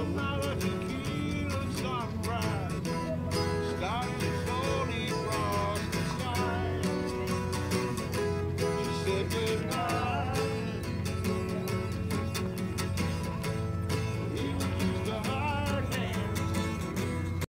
tomorrow